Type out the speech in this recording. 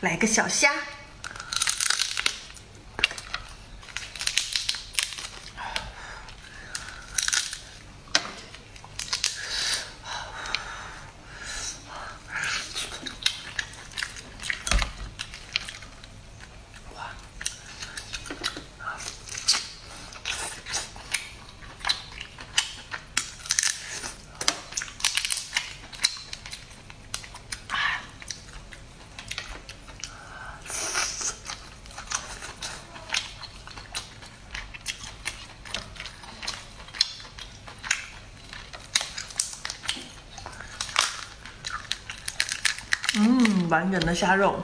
来个小虾。完整的虾肉。